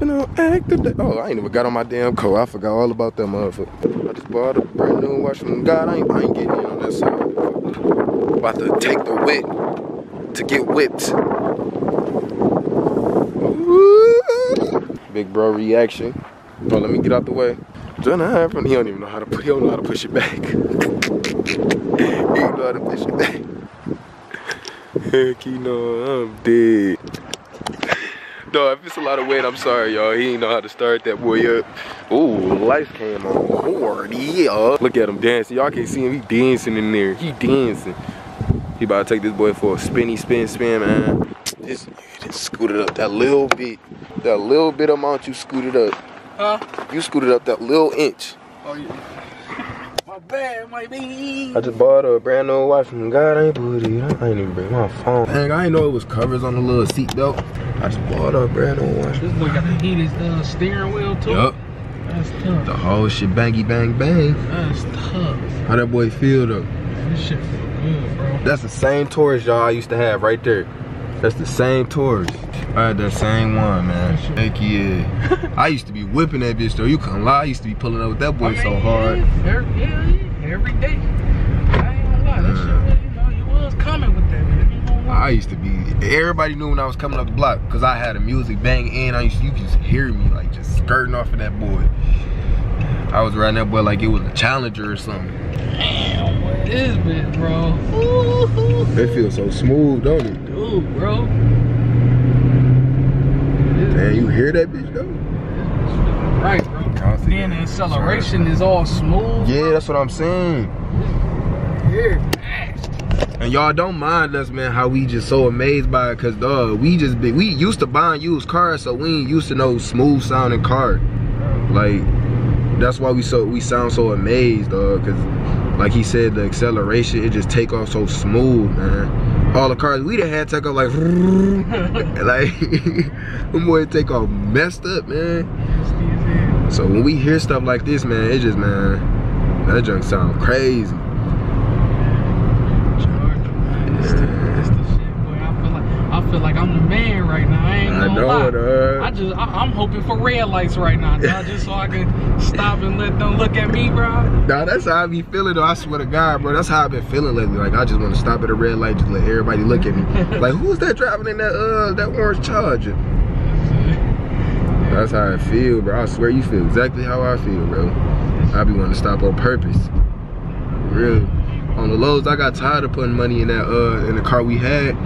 Sipping on active. Oh, I ain't even got on my damn coat. I forgot all about that motherfucker. I just bought a brand new watch from God. I ain't, I ain't getting in on that side. About to take the whip to get whipped. Big bro reaction. Oh, let me get out the way. Jonah happen. He don't even know how to put. He don't know how to push it back. he don't know how to push it back. Heck, you know I'm dead. Dog, if it's a lot of weight, I'm sorry, y'all. He ain't know how to start that boy up. Ooh, lights came on hard, yeah. Look at him dancing. Y'all can't see him. He dancing in there. He dancing. He about to take this boy for a spinny spin spin, man. Just, just scooted up that little bit. That little bit amount you scooted up. Huh? You scooted up that little inch. Oh, yeah. My bad, my baby. I just bought a brand new watch from God ain't booty. I ain't even bring my phone. Dang, I ain't know it was covers on the little seat belt. I just bought a brand new watch. This boy got the heated uh, steering wheel too. Yup. That's tough. The whole shit bangy bang bang. That's tough. How that boy feel though? This shit feel good, bro. That's the same Taurus y'all I used to have right there. That's the same Taurus. I had that same one, man. Heck yeah. I used to be whipping that bitch though. You can't lie. I used to be pulling up with that boy I mean, so hard. Yeah, yeah, every day. I ain't gonna lie. That shit, you know, you was coming with that, man. You know what? I used to be. Everybody knew when I was coming up the block because I had the music bang in. I used to, you could just hear me like just skirting off of that boy. I was riding that boy like it was a Challenger or something. Damn, what is this, bro? Ooh, It feels so smooth, don't it? dude, bro. Man, you hear that bitch though? Right, bro. See Then the acceleration is all smooth. Yeah, that's what I'm saying. Yeah. And y'all don't mind us, man, how we just so amazed by it, cause dog, we just be, we used to buying used cars, so we ain't used to no smooth sounding car. Like, that's why we so we sound so amazed, dog, cause like he said, the acceleration, it just take off so smooth, man. All the cars we done had take off like, like, them boy take off messed up, man. So when we hear stuff like this, man, it just, man, that junk sound crazy. It's the, it's the shit, boy. I feel like I feel like I'm the man right now. I ain't I gonna know lie. it, uh. I just I, I'm hoping for red lights right now, dog, just so I can stop and let them look at me, bro. Nah, that's how I be feeling though. I swear to God, bro. That's how I've been feeling lately. Like I just want to stop at a red light, just let everybody look at me. like who's that driving in that uh that orange charger? That's how I feel, bro. I swear you feel exactly how I feel, bro. I be wanting to stop on purpose. Real. On the lows, I got tired of putting money in that uh in the car we had.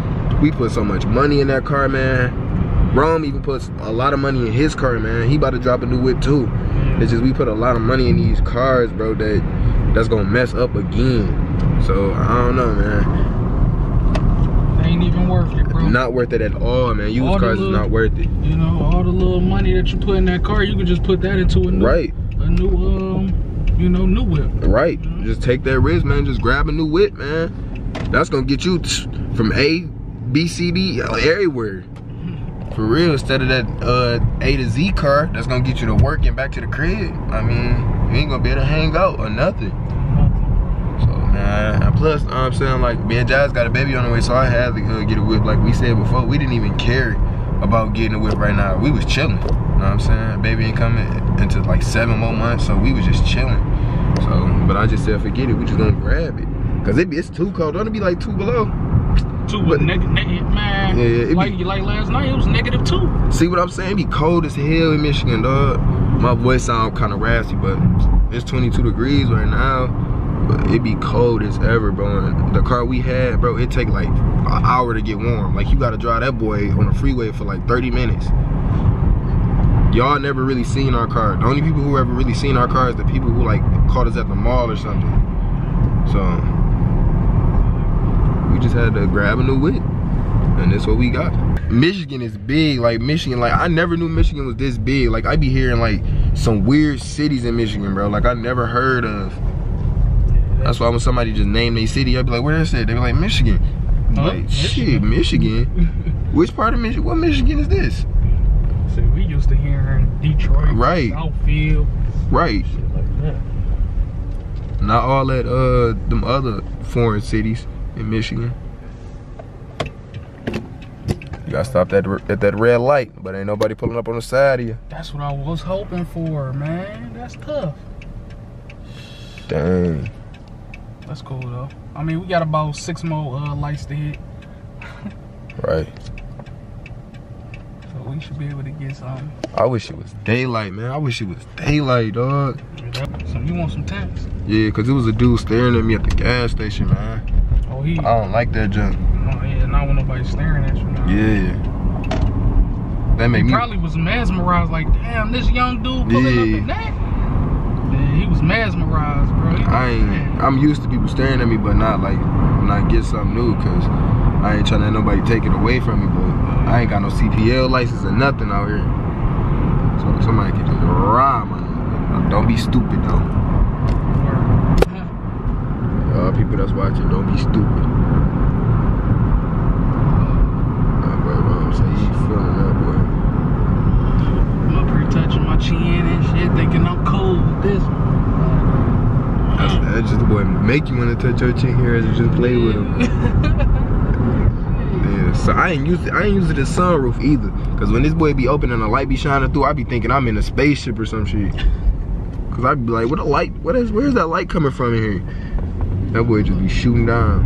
We put so much money in that car, man. Rome even puts a lot of money in his car, man. He about to drop a new whip too. It's just we put a lot of money in these cars, bro, that that's gonna mess up again. So I don't know, man. Worth it, bro. Not worth it at all, man. Used All cars is not worth it. You know, all the little money that you put in that car, you could just put that into a new, Right, a new, um, you know, new whip. right. Just take that risk, man. Just grab a new whip, man. That's gonna get you from A, B, C, D, everywhere. For real, instead of that uh, A to Z car, that's gonna get you to work and back to the crib. I mean, you ain't gonna be able to hang out or nothing. And plus, you know I'm saying like me and Jass got a baby on the way, so I had to uh, get a whip. Like we said before, we didn't even care about getting a whip right now. We was chilling. You know what I'm saying? Baby ain't coming into like seven more months, so we was just chilling. So, but I just said forget it. We just gonna grab it, cause it be, it's too cold. Don't it be like two below? Two But- negative, man. Yeah, it be- like like last night, it was negative two. See what I'm saying? It be cold as hell in Michigan, dog. My voice sound kind of raspy, but it's 22 degrees right now. But it be cold as ever, bro. And the car we had, bro, it take like an hour to get warm. Like you gotta drive that boy on the freeway for like 30 minutes. Y'all never really seen our car. The only people who ever really seen our car is the people who like caught us at the mall or something. So we just had to grab a new whip. And that's what we got. Michigan is big, like Michigan, like I never knew Michigan was this big. Like I be hearing like some weird cities in Michigan, bro. Like I never heard of. That's why when somebody just name their city, I'd be like, where is it? They be like, Michigan. Huh? Like, shit, Michigan. Which part of Michigan? What Michigan is this? So we used to hearing Detroit, Right. Southfield, Right. like. Not all that uh them other foreign cities in Michigan. You got stopped at, at that red light, but ain't nobody pulling up on the side of you. That's what I was hoping for, man. That's tough. Dang. That's cool though. I mean, we got about six more uh, lights to hit, Right. so we should be able to get some. I wish it was daylight, man. I wish it was daylight, dog. So you want some tanks? Yeah, cause it was a dude staring at me at the gas station, man. Oh, he. I don't like that junk. Oh, yeah, not when nobody staring at you. Now. Yeah. That made He me probably was mesmerized, like, damn, this young dude pulling up Yeah. in He was mesmerized, bro. I ain't I'm used to people staring at me but not like when I get something new cause I ain't trying to let nobody take it away from me, but I ain't got no CPL license or nothing out here. So somebody can just ride man. Don't be stupid though. Uh, people that's watching, don't be stupid. Uh, boy, Ron say he feeling that boy. I'm up here touching my chin and shit, thinking I'm cool with this one. That's, that's just the boy make you want to touch your chin here and just play with him. Yeah, so I ain't used to, I ain't used to the sunroof either. Cause when this boy be open and the light be shining through, I be thinking I'm in a spaceship or some shit. Cause I'd be like, what a light, what is, where's that light coming from in here? That boy just be shooting down.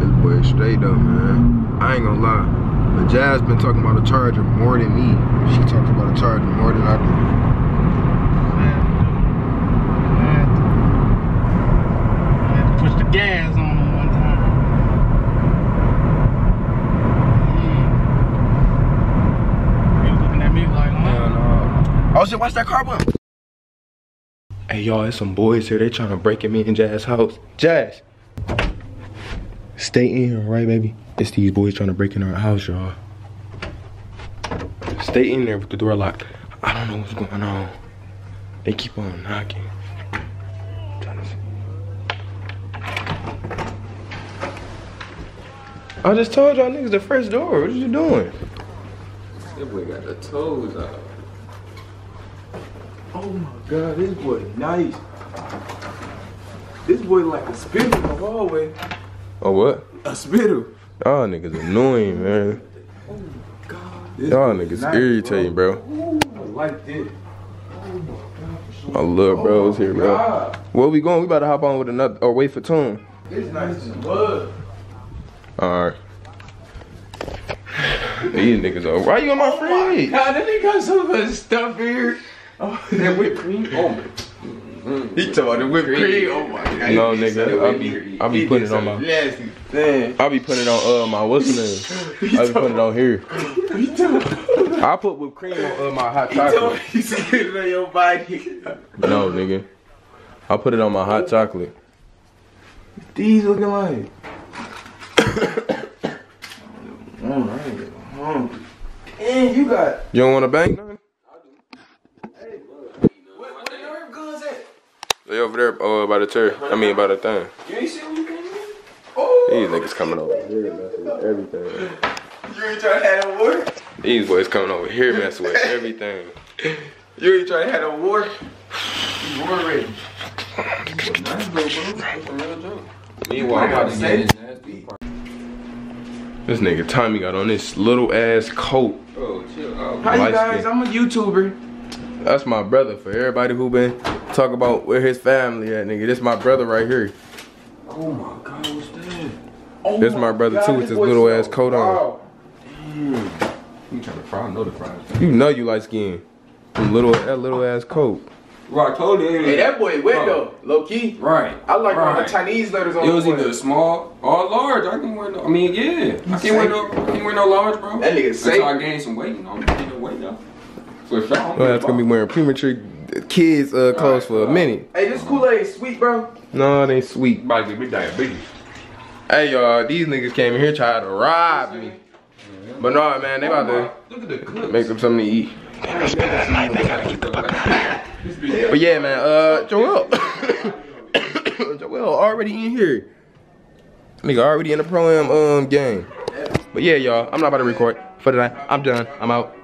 This boy straight though, man. I ain't gonna lie. But Jass been talking about a charger more than me. She talks about a charger more than I do. Man, I had to push the gas on him one time. Mm. He was looking at me like, huh? Oh shit, watch that car bump. Hey y'all, it's some boys here. They trying to break in me and Jass house. Jass. Stay in here, right, baby? It's these boys trying to break in our house, y'all. Stay in there with the door locked. I don't know what's going on. They keep on knocking. Trying to see. I just told y'all niggas the first door. What are you doing? That boy got the toes out. Oh god, this boy nice. This boy like a spittle in the hallway. Oh what? A spittle. Y'all niggas annoying, man. Oh, Y'all niggas irritating, bro. I like this. My little oh, bros here, bro. Where we going? We about to hop on with another, or wait for Tune. It's nice as mud. Alright. These niggas are. Why you on my fridge? God, that nigga got so much stuff here. Oh, that whipped cream. Oh my. He talking about the whipped cream. Oh my god. No, nigga, I'll be- I be putting it on my- Nasty. Man. I be putting it on uh my what's the name? I'll be putting it on here. I put whipped cream on uh, my hot chocolate. me you see it on your body. No, nigga. I put it on my hot chocolate. These looking like. Oh, I ain't hungry. And you got. You don't want to bang nothing? What, what the nerve guns at? They over there uh, by the chair. I mean, by the thing. You ain't see when you came in? Oh. These niggas coming over here messing with everything. You ain't trying to have no war? These boys coming over here messing with everything. You ain't trying to have no war? You war ready. Nice, bro, bro. That's a real joke. Meanwhile, I'm about to nasty. This nigga Tommy got on this little ass coat. Bro, chill out. Hi, you guys. I'm a YouTuber. That's my brother for everybody who been talk about where his family at, nigga. This my brother right here. Oh my god, what's that? Oh This my brother, too, with his little smell ass coat on. foul. You trying to fry? I know the fries. You know you light skin. Them Little that little ass coat. Right, told you. Hey, that boy wet though, low key. Right. I like all the. Chinese letters on It was the either small or large. I can wear no. I mean, yeah. I can't wear no. I can't wear no large, bro. That nigga Until. I gain some weight, you know. I'm gaining weight though. For sure. Well, that's gonna be wearing premature kids uh, clothes for a minute. Hey, this Kool-Aid sweet, bro. No, it ain't sweet. About to be diabetes. Hey y'all, these niggas came in here trying to rob me. But no, man, they about to the make them something to eat. They gotta keep those like- But yeah, man, uh, Joel. Joel already in here. Nigga already in the pro am um game. But yeah, y'all, I'm not about to record for tonight. I'm done. I'm out.